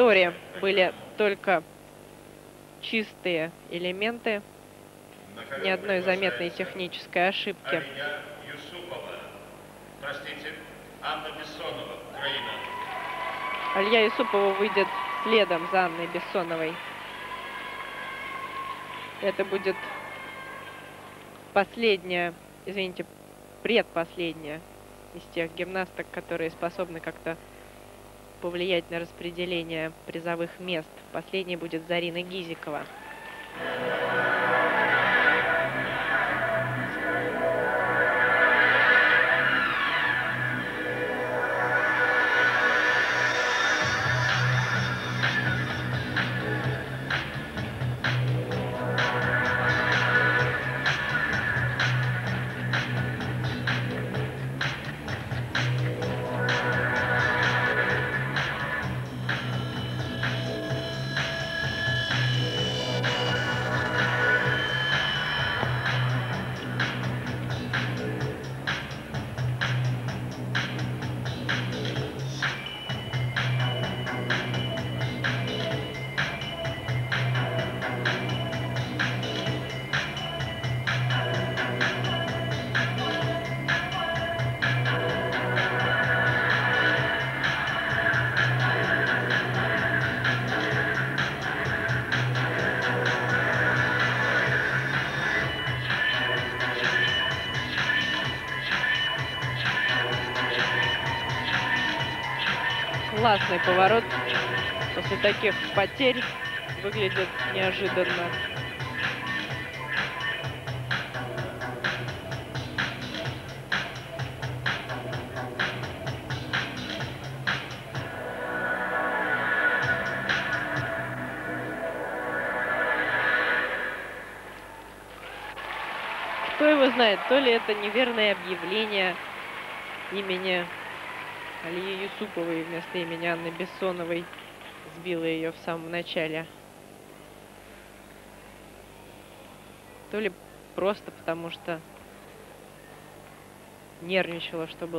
повторе были только чистые элементы, ни одной заметной технической ошибки. Простите, Анна Бессонова, Украина. Алья Юсупова выйдет следом за Анной Бессоновой. Это будет последняя, извините, предпоследняя из тех гимнасток, которые способны как-то повлиять на распределение призовых мест. Последней будет Зарина Гизикова. Классный поворот. После таких потерь выглядит неожиданно. Кто его знает, то ли это неверное объявление имени Алии Юсуповой вместо имени Анны Бессоновой сбила ее в самом начале. То ли просто потому что нервничала, что было.